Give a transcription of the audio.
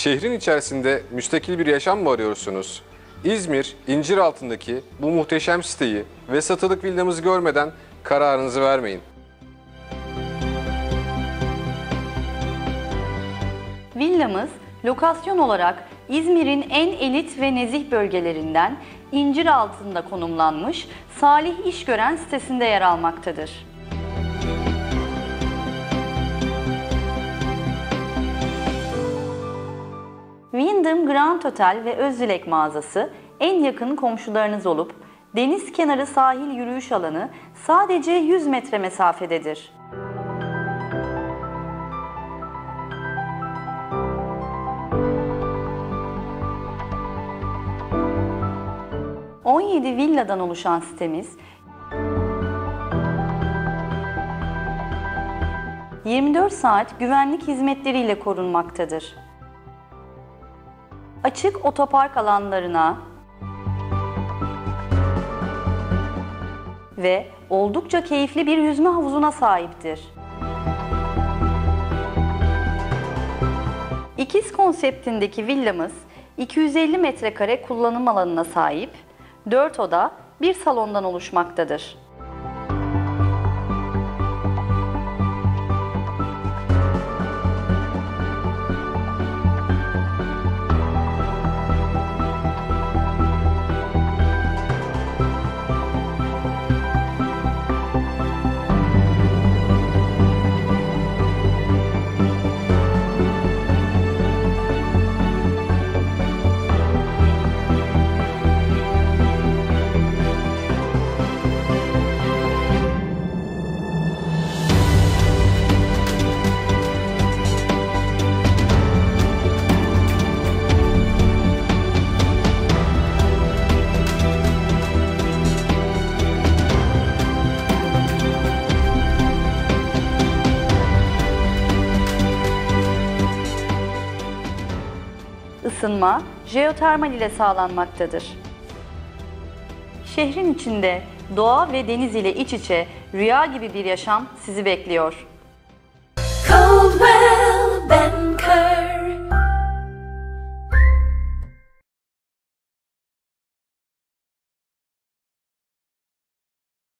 Şehrin içerisinde müstakil bir yaşam mı arıyorsunuz? İzmir, İncir altındaki bu muhteşem siteyi ve satılık villamızı görmeden kararınızı vermeyin. Villamız lokasyon olarak İzmir'in en elit ve nezih bölgelerinden İncir altında konumlanmış Salih İşgören sitesinde yer almaktadır. Wyndham Grand Hotel ve Özdilek mağazası en yakın komşularınız olup deniz kenarı sahil yürüyüş alanı sadece 100 metre mesafededir. ...17 villadan oluşan sitemiz... ...24 saat güvenlik hizmetleriyle korunmaktadır açık otopark alanlarına ve oldukça keyifli bir yüzme havuzuna sahiptir. İkiz konseptindeki villamız 250 metrekare kullanım alanına sahip, 4 oda, bir salondan oluşmaktadır. Isınma jeotermal ile sağlanmaktadır. Şehrin içinde doğa ve deniz ile iç içe rüya gibi bir yaşam sizi bekliyor. Cold West.